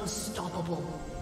Unstoppable.